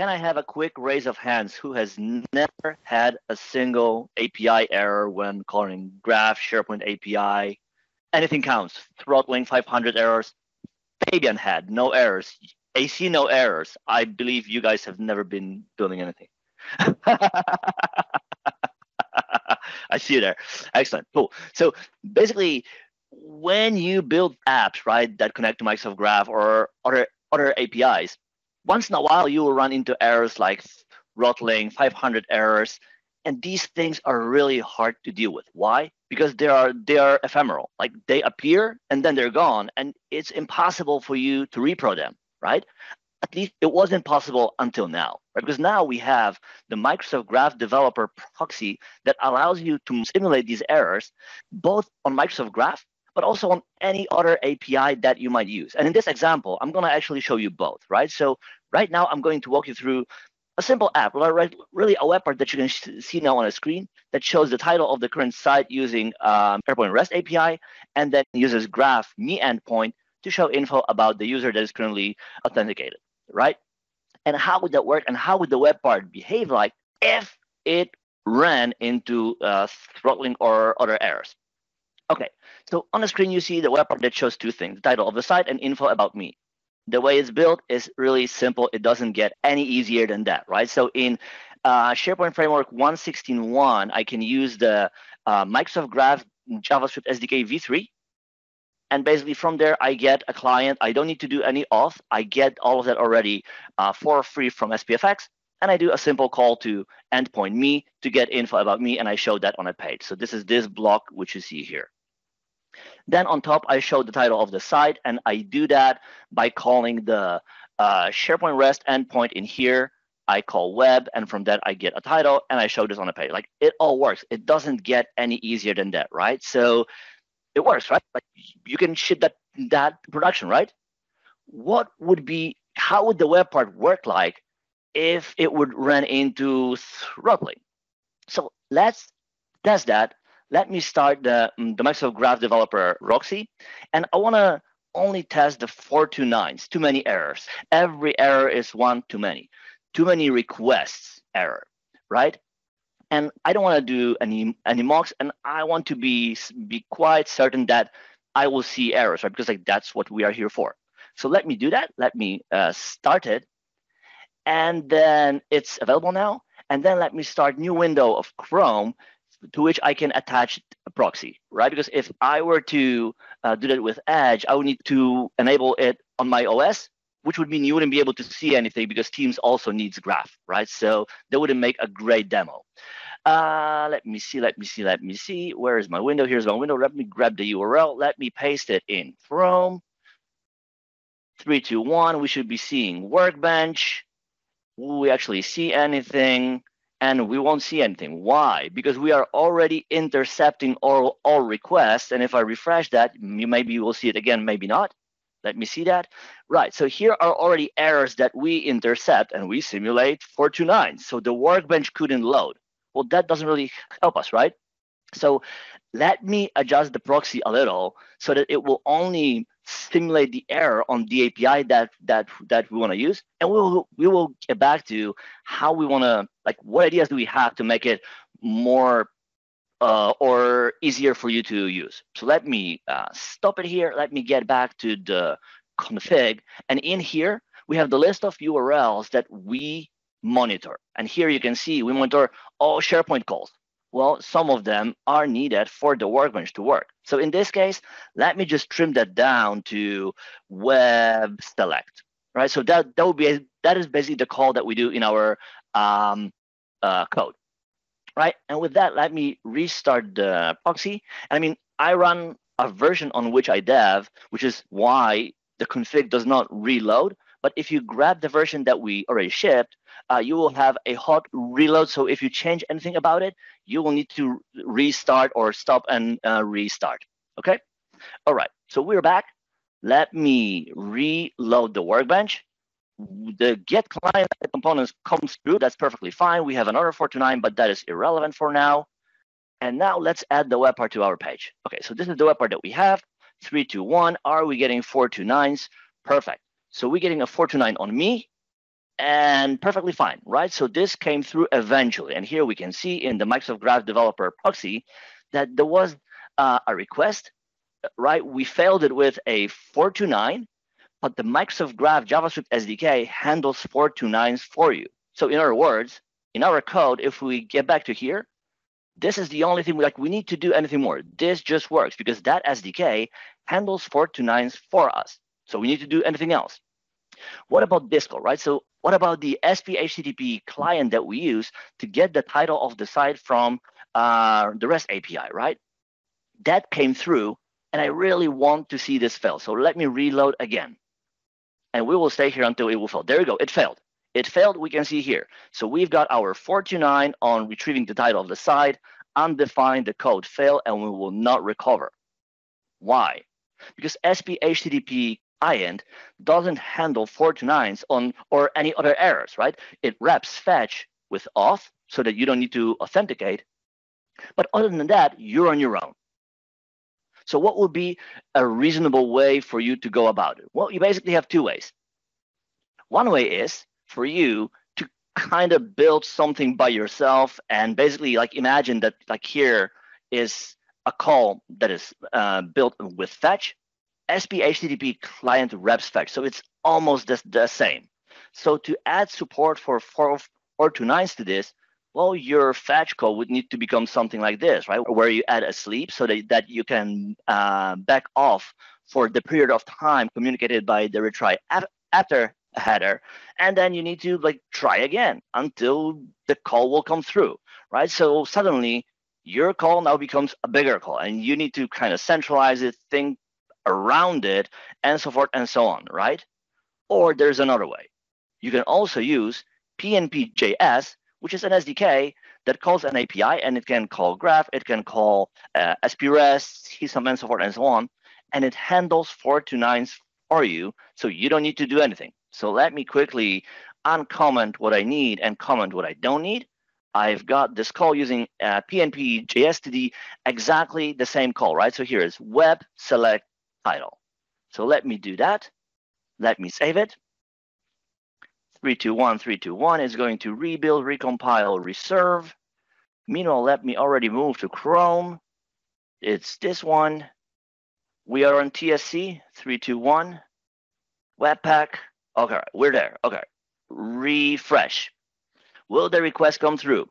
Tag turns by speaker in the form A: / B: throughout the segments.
A: can I have a quick raise of hands who has never had a single API error when calling Graph, SharePoint API? Anything counts. Throttling 500 errors. Fabian had no errors. AC no errors. I believe you guys have never been building anything. I see you there. Excellent. Cool. So basically, when you build apps, right, that connect to Microsoft Graph or other other APIs, once in a while you will run into errors like throttling, 500 errors, and these things are really hard to deal with. Why? Because they are they are ephemeral. Like they appear and then they're gone, and it's impossible for you to repro them, right? At least it wasn't possible until now, right? Because now we have the Microsoft Graph Developer Proxy that allows you to simulate these errors both on Microsoft Graph but also on any other API that you might use. And in this example, I'm going to actually show you both, right? So right now, I'm going to walk you through a simple app, right? really a web part that you can see now on a screen that shows the title of the current site using um, REST API, and then uses Graph Me endpoint to show info about the user that is currently authenticated, right? And how would that work? And how would the web part behave like if it ran into uh, throttling or other errors? Okay, so on the screen, you see the web part that shows two things, the title of the site and info about me. The way it's built is really simple. It doesn't get any easier than that, right? So in uh, SharePoint Framework 116.1, I can use the uh, Microsoft Graph JavaScript SDK v3. And basically from there, I get a client. I don't need to do any auth. I get all of that already uh, for free from SPFX. And I do a simple call to endpoint me to get info about me. And I show that on a page. So this is this block, which you see here. Then on top, I show the title of the site, and I do that by calling the uh, SharePoint REST endpoint in here. I call web, and from that I get a title, and I show this on a page. Like it all works. It doesn't get any easier than that, right? So it works, right? Like you can ship that that production, right? What would be? How would the web part work like if it would run into throttling? So let's test that let me start the, mm, the Microsoft Graph Developer Proxy, and I want to only test the 429s, too many errors. Every error is one too many. Too many requests error, right? And I don't want to do any any mocks, and I want to be be quite certain that I will see errors, right? Because like that's what we are here for. So let me do that. Let me uh, start it, and then it's available now. And then let me start new window of Chrome to which I can attach a proxy, right? Because if I were to uh, do that with Edge, I would need to enable it on my OS, which would mean you wouldn't be able to see anything because Teams also needs Graph, right? So that wouldn't make a great demo. Uh, let me see, let me see, let me see. Where is my window? Here's my window. Let me grab the URL. Let me paste it in Chrome. Three, two, one. We should be seeing Workbench. Will we actually see anything? And we won't see anything. Why? Because we are already intercepting all, all requests. And if I refresh that, you maybe you will see it again, maybe not. Let me see that. Right, so here are already errors that we intercept and we simulate 429. So the workbench couldn't load. Well, that doesn't really help us, right? So let me adjust the proxy a little so that it will only simulate the error on the API that that that we want to use, and we will we will get back to how we want to like what ideas do we have to make it more uh, or easier for you to use. So let me uh, stop it here. Let me get back to the config, and in here we have the list of URLs that we monitor. And here you can see we monitor all SharePoint calls. Well, some of them are needed for the workbench to work. So in this case, let me just trim that down to web select, right? So that that would be that is basically the call that we do in our um, uh, code, right? And with that, let me restart the proxy. I mean, I run a version on which I dev, which is why the config does not reload. But if you grab the version that we already shipped, uh, you will have a hot reload. So if you change anything about it, you will need to restart or stop and uh, restart. Okay. All right. So we're back. Let me reload the workbench. The get client components comes through. That's perfectly fine. We have another 429, but that is irrelevant for now. And now let's add the web part to our page. Okay, so this is the web part that we have. 321. Are we getting 429s? Perfect. So we're getting a 429 on me and perfectly fine, right? So this came through eventually. And here we can see in the Microsoft Graph Developer proxy that there was uh, a request, right? We failed it with a 429, but the Microsoft Graph JavaScript SDK handles 429s for you. So in other words, in our code, if we get back to here, this is the only thing we like. We need to do anything more. This just works because that SDK handles 429s for us. So we need to do anything else. What about Disco, right? So what about the SP HTTP client that we use to get the title of the site from uh, the REST API, right? That came through, and I really want to see this fail. So let me reload again. And we will stay here until it will fail. There we go, it failed. It failed, we can see here. So we've got our 429 on retrieving the title of the site, undefined the code fail, and we will not recover. Why? Because SP HTTP client doesn't handle 429s on or any other errors, right? It wraps fetch with auth so that you don't need to authenticate. But other than that, you're on your own. So what would be a reasonable way for you to go about it? Well, you basically have two ways. One way is for you to kind of build something by yourself and basically like imagine that like here is a call that is uh, built with fetch SP HTTP client wraps fetch. So it's almost the, the same. So to add support for 429s to this, well, your fetch code would need to become something like this, right? Where you add a sleep so that, that you can uh, back off for the period of time communicated by the retry after a header. And then you need to like try again until the call will come through, right? So suddenly your call now becomes a bigger call and you need to kind of centralize it, think around it, and so forth and so on, right? Or there's another way. You can also use PNP.js, which is an SDK that calls an API and it can call graph, it can call uh, SPREST, HISAM, and so forth and so on. And it handles 429s for you, so you don't need to do anything. So let me quickly uncomment what I need and comment what I don't need. I've got this call using uh, PNP JS to the exactly the same call, right? So here is web select title. So let me do that. Let me save it. 321, 321 is going to rebuild, recompile, reserve. Meanwhile, let me already move to Chrome. It's this one. We are on TSC 321. Webpack. Okay, we're there. Okay. Refresh. Will the request come through?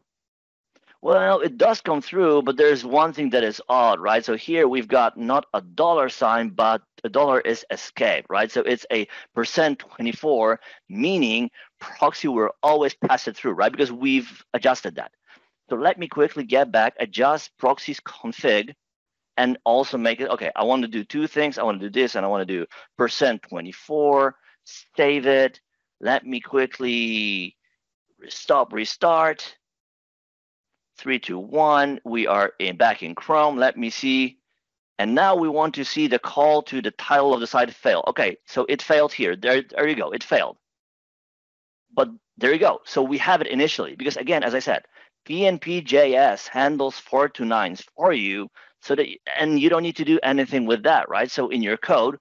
A: Well, it does come through, but there's one thing that is odd, right? So here we've got not a dollar sign, but a dollar is escape, right? So it's a percent 24, meaning proxy will always pass it through, right? Because we've adjusted that. So let me quickly get back, adjust proxies config, and also make it, okay, I want to do two things. I want to do this, and I want to do percent 24, save it. Let me quickly stop, restart three, two, one. We are in back in Chrome. Let me see. And now we want to see the call to the title of the site fail. Okay, so it failed here. There, there you go. It failed. But there you go. So we have it initially because again, as I said, PNP.js handles four to nines for you so that and you don't need to do anything with that, right? So in your code,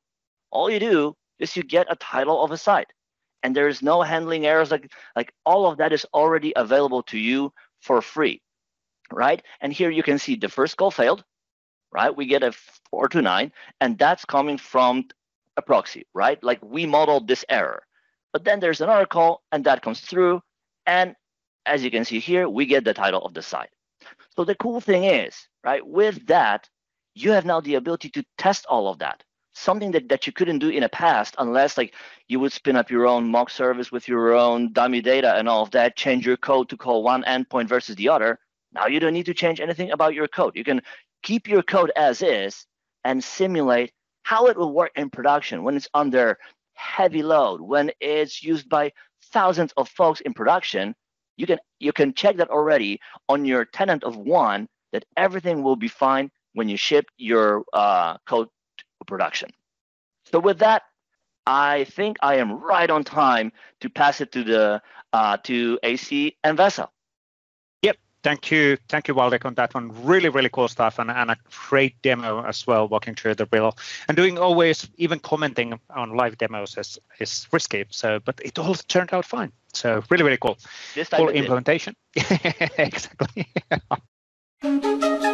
A: all you do is you get a title of a site and there is no handling errors like like all of that is already available to you for free right? And here you can see the first call failed, right? We get a four to nine, and that's coming from a proxy, right? Like we modeled this error. But then there's another call, and that comes through. And as you can see here, we get the title of the site. So the cool thing is, right, with that, you have now the ability to test all of that. Something that, that you couldn't do in the past unless like you would spin up your own mock service with your own dummy data and all of that, change your code to call one endpoint versus the other. Now you don't need to change anything about your code. You can keep your code as is and simulate how it will work in production when it's under heavy load, when it's used by thousands of folks in production. You can you can check that already on your tenant of one that everything will be fine when you ship your uh, code to production. So with that, I think I am right on time to pass it to the uh, to AC and Vesa.
B: Thank you, thank you, Waldek, on that one. Really, really cool stuff, and, and a great demo as well. Walking through the wheel and doing always, even commenting on live demos is is risky. So, but it all turned out fine. So really, really cool.
A: This
B: cool implementation. exactly.